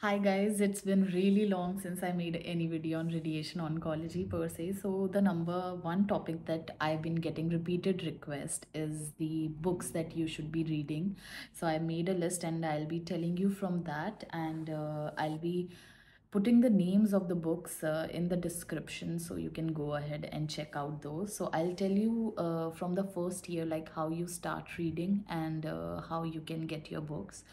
Hi guys, it's been really long since I made any video on radiation oncology per se. So the number one topic that I've been getting repeated request is the books that you should be reading. So I made a list and I'll be telling you from that and uh, I'll be putting the names of the books uh, in the description so you can go ahead and check out those. So I'll tell you uh, from the first year like how you start reading and uh, how you can get your books.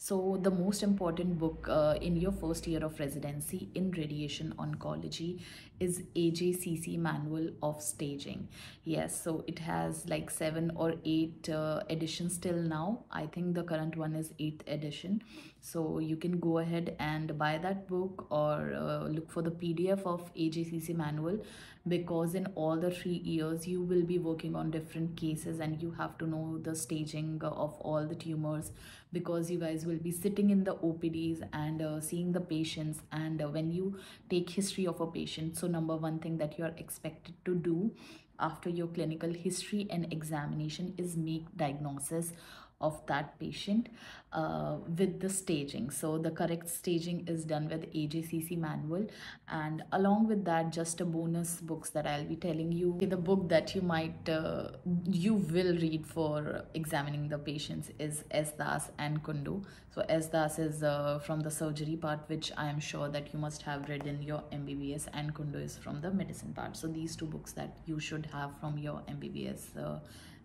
So, the most important book uh, in your first year of residency in radiation oncology is AJCC Manual of Staging. Yes, so it has like seven or eight uh, editions till now. I think the current one is eighth edition. So, you can go ahead and buy that book or uh, look for the PDF of AJCC Manual because in all the three years you will be working on different cases and you have to know the staging of all the tumors because you guys will be sitting in the OPDs and uh, seeing the patients and uh, when you take history of a patient. So number one thing that you are expected to do after your clinical history and examination is make diagnosis of that patient uh, with the staging. So the correct staging is done with AJCC manual and along with that just a bonus books that I'll be telling you. The book that you might, uh, you will read for examining the patients is S. Das and Kundu. So S. Das is uh, from the surgery part which I am sure that you must have read in your MBBS and Kundu is from the medicine part. So these two books that you should have from your MBBS uh,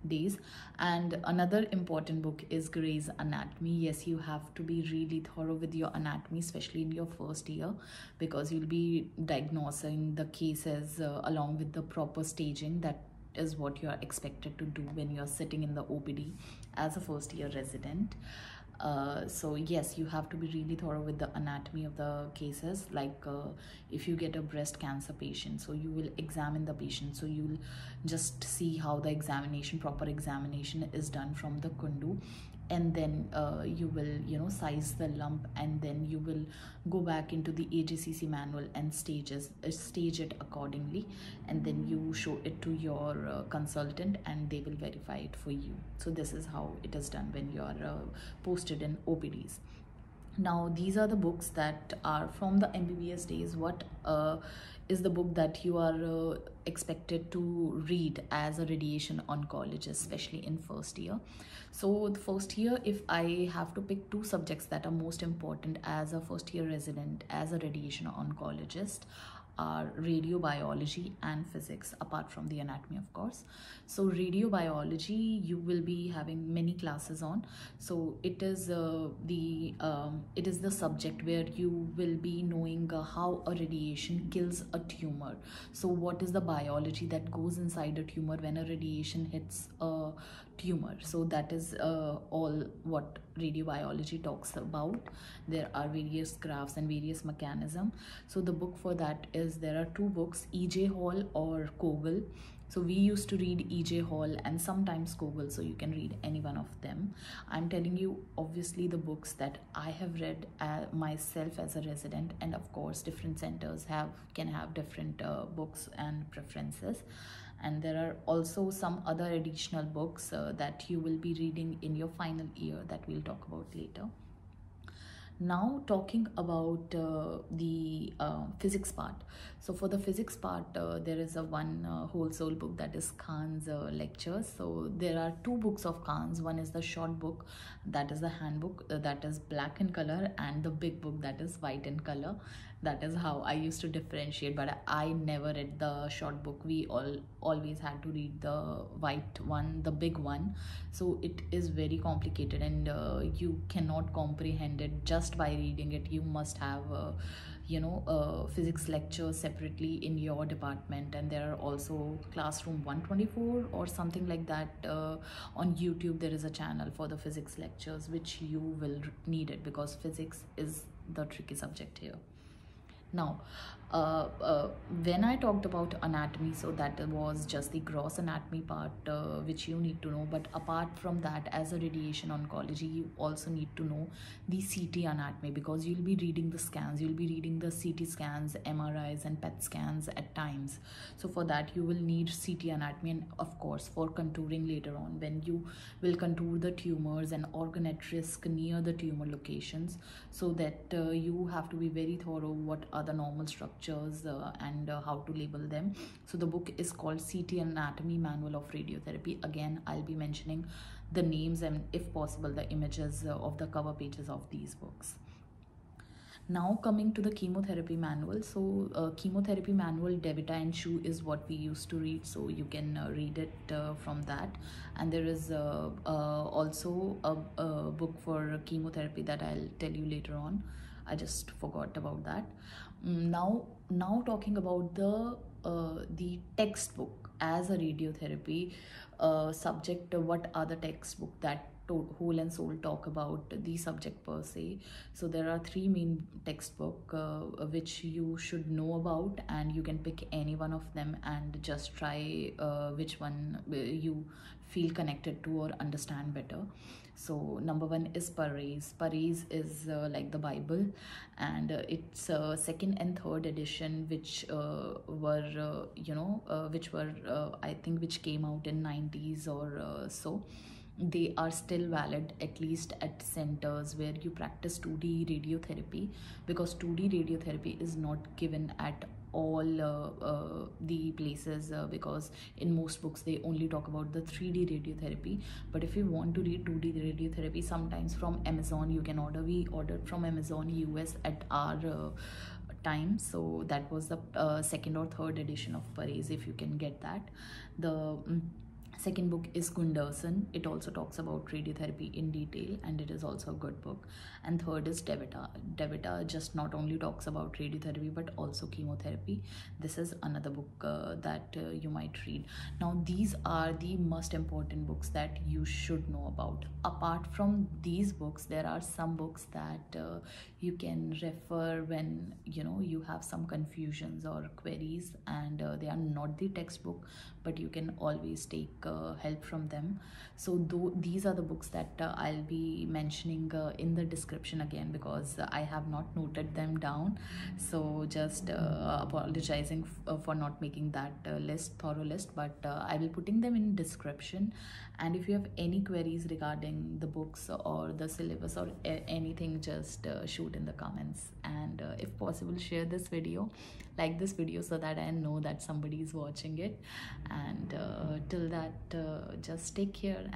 days and another important book is Gray's Anatomy. Yes you have to be really thorough with your anatomy especially in your first year because you'll be diagnosing the cases uh, along with the proper staging. That is what you are expected to do when you're sitting in the OPD as a first year resident uh, so yes you have to be really thorough with the anatomy of the cases. Like uh, if you get a breast cancer patient so you will examine the patient. So you'll just see how the examination proper examination is done from the kundu and then uh, you will you know size the lump and then you will go back into the AJCC manual and stages uh, stage it accordingly and then you show it to your uh, consultant and they will verify it for you. So this is how it is done when you are uh, posted in OPDs now these are the books that are from the MBBS days. What uh, is the book that you are uh, expected to read as a radiation oncologist especially in first year. So the first year if i have to pick two subjects that are most important as a first year resident as a radiation oncologist are radiobiology and physics apart from the anatomy of course. So radiobiology you will be having many classes on. So it is uh, the um, it is the subject where you will be knowing uh, how a radiation kills a tumor. So what is the biology that goes inside a tumor when a radiation hits a tumor? So that is uh, all what radiobiology talks about. There are various graphs and various mechanism. So the book for that is there are two books ej hall or kogel. So we used to read ej hall and sometimes kogel so you can read any one of them. I'm telling you obviously the books that i have read uh, myself as a resident and of course different centers have can have different uh, books and preferences. And there are also some other additional books uh, that you will be reading in your final year that we'll talk about later now talking about uh, the uh, physics part. So for the physics part uh, there is a one uh, whole soul book that is khan's uh, lectures so there are two books of khan's one is the short book that is the handbook uh, that is black in color and the big book that is white in color that is how i used to differentiate but i never read the short book. We all always had to read the white one the big one. So it is very complicated and uh, you cannot comprehend it just by reading it. You must have uh, you know a physics lecture separately in your department. And there are also classroom 124 or something like that uh, on youtube. There is a channel for the physics lectures which you will need it because physics is the tricky subject here now uh, uh, when I talked about anatomy, so that was just the gross anatomy part, uh, which you need to know. But apart from that, as a radiation oncology, you also need to know the CT anatomy because you'll be reading the scans, you'll be reading the CT scans, MRIs, and PET scans at times. So for that, you will need CT anatomy, and of course, for contouring later on, when you will contour the tumors and organ at risk near the tumor locations, so that uh, you have to be very thorough. What are the normal structures? Uh, and uh, how to label them. So the book is called ct anatomy manual of radiotherapy. Again i'll be mentioning the names and if possible the images uh, of the cover pages of these books. Now coming to the chemotherapy manual. So uh, chemotherapy manual devita and Chu is what we used to read. So you can uh, read it uh, from that. And there is also a, a, book for chemotherapy that i'll tell you later on i just forgot about that. Mm, now now talking about the uh, the textbook as a radiotherapy uh, subject what are the textbook that whole and soul talk about the subject per se? So there are three main textbook uh, which you should know about and you can pick any one of them and just try uh, which one uh, you feel connected to or understand better so number one is Perez. Perez is uh, like the Bible, and uh, it's uh, second and third edition, which uh, were uh, you know uh, which were I think which came out in 90s or so they are still valid at least at centers where you practice 2D radiotherapy because 2D radiotherapy is not given at all uh, uh, the places uh, because in most books they only talk about the 3D radiotherapy. But if you want to read 2D radiotherapy sometimes from Amazon you can order. We ordered from Amazon US at our uh, time so that was the uh, second or third edition of Perez if you can get that. The um, second book is Gunderson. It also talks about radiotherapy in detail and it is also a good book. And third is Devita. Devita just not only talks about radiotherapy but also chemotherapy. This is another book uh, that uh, you might read. Now these are the most important books that you should know about. Apart from these books, there are some books that uh, you can refer when you know you have some confusions or queries and uh, they are not the textbook but you can always take uh, help from them. So though these are the books that uh, i'll be mentioning uh, in the description again because i have not noted them down. So just uh, apologizing for not making that list thorough list but i will putting them in description. And if you have any queries regarding the books or the syllabus or anything just uh, shoot in the comments. And uh, if possible share this video like this video so that i know that somebody is watching it. And uh, till that uh, just take care and